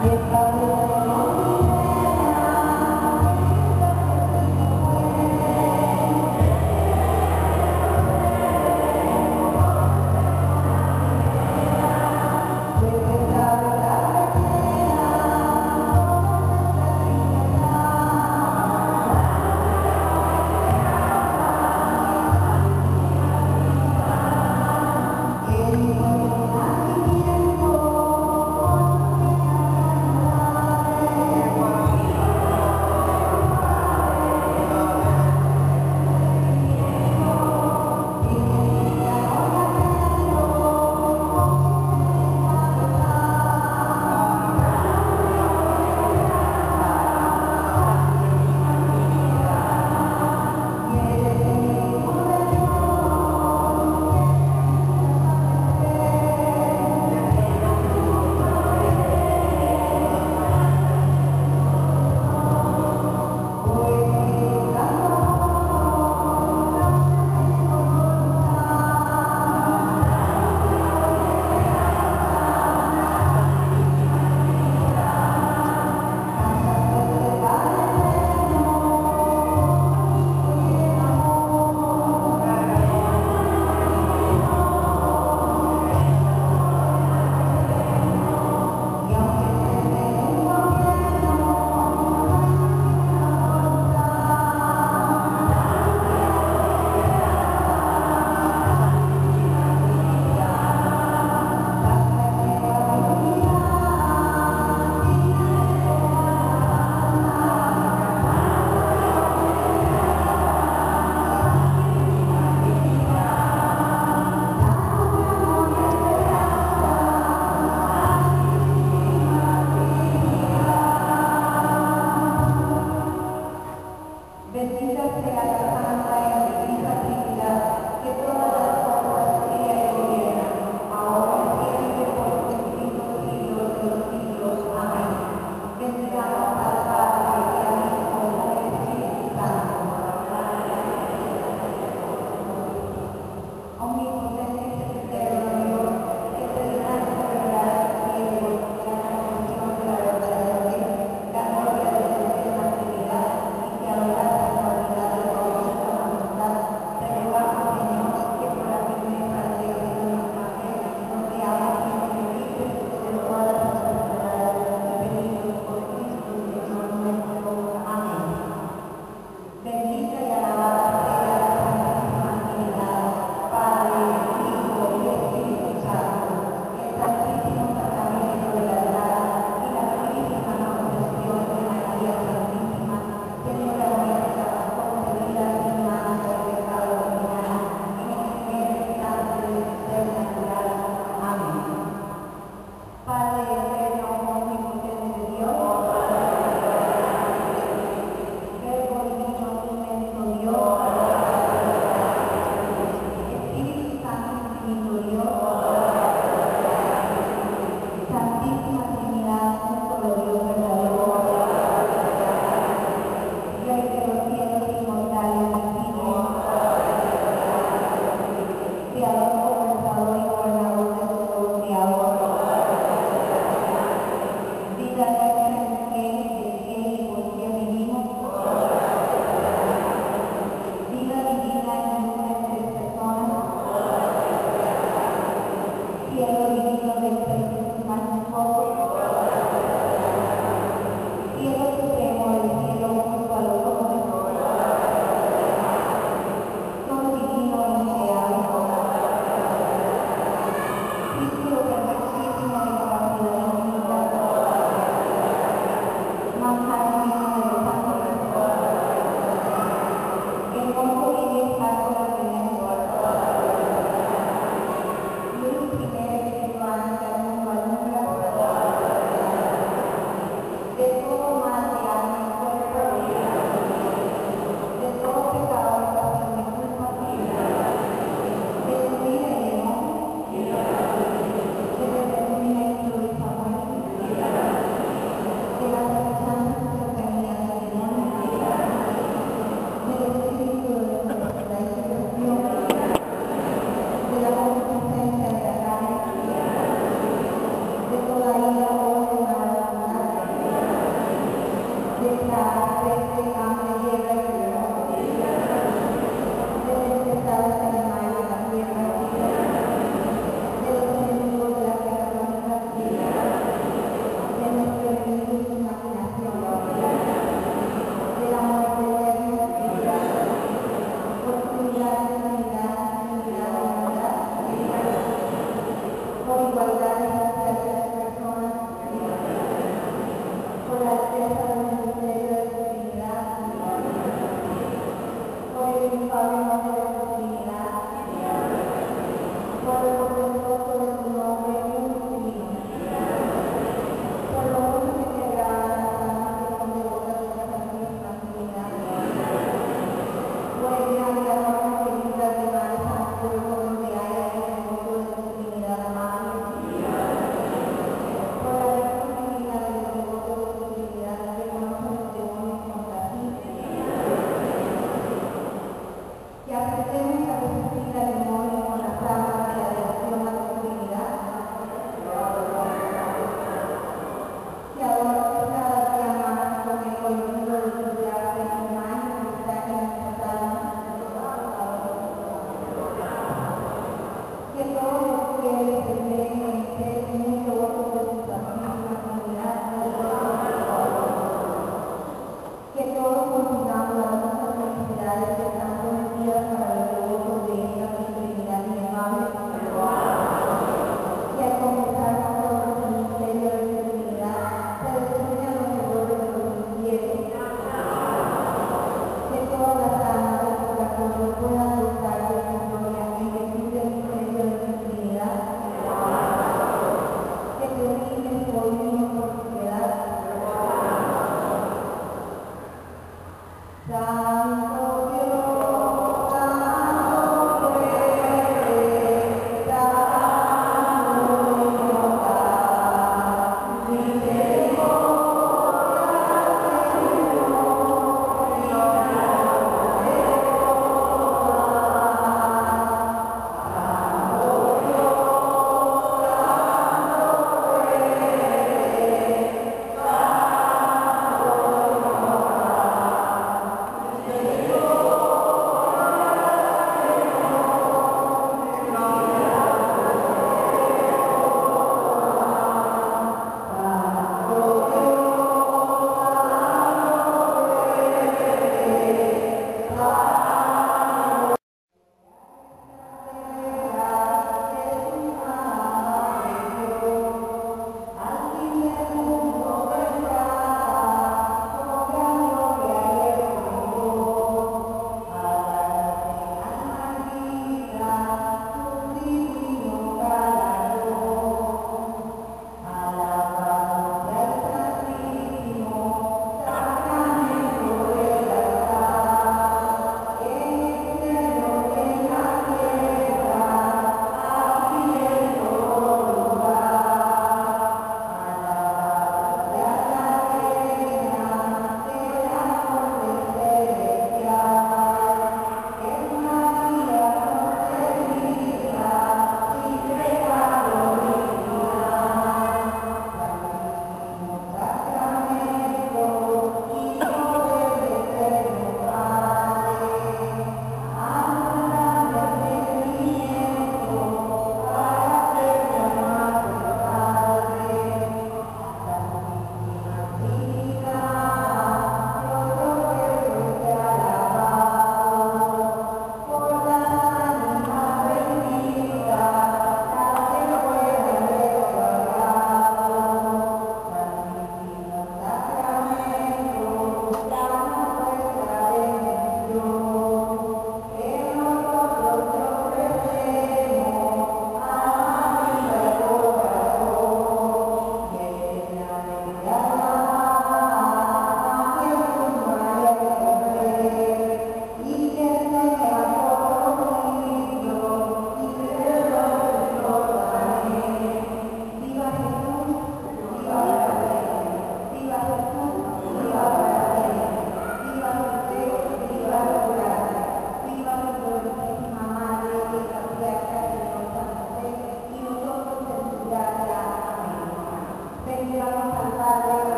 Thank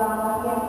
la